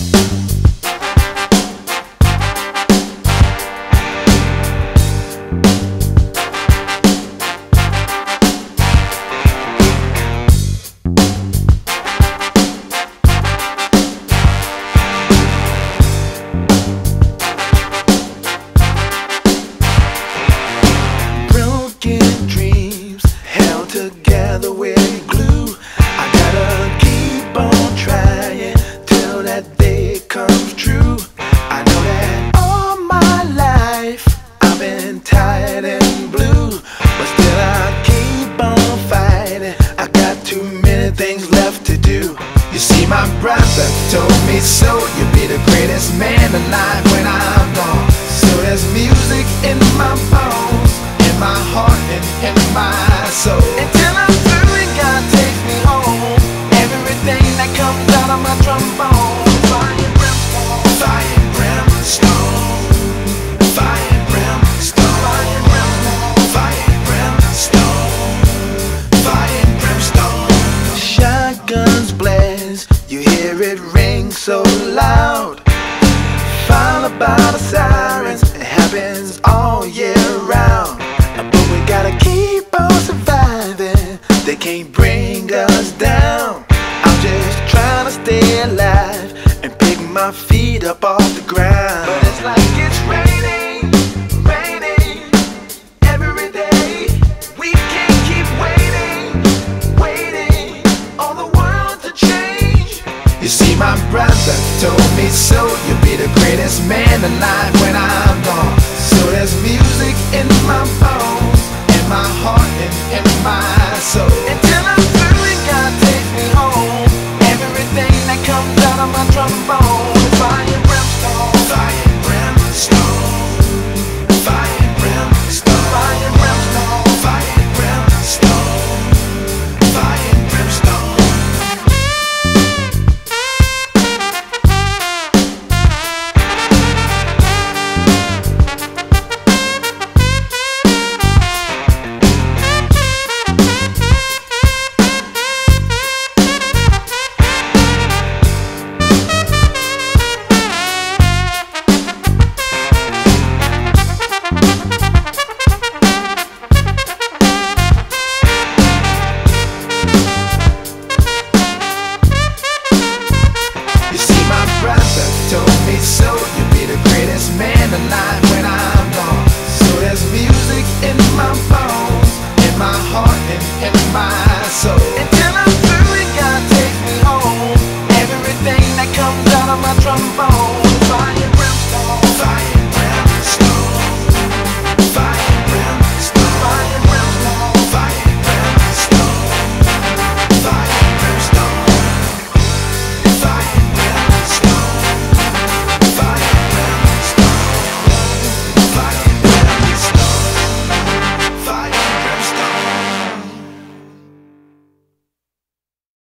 Thank But you told me so You'll be the greatest man alive when I'm gone. So there's music in my bones In my heart and in my soul. Until I'm through and God takes me home Everything that comes out of my trombone. Fire, fire. so loud. Found about the sirens It happens all year round. But we gotta keep on surviving. They can't bring us down. I'm just trying to stay alive And pick my feet up off the ground. But it's like it's You see, my brother told me so. You'll be the greatest man alive when I'm gone. So there's music in my bones, in my heart, and in my soul.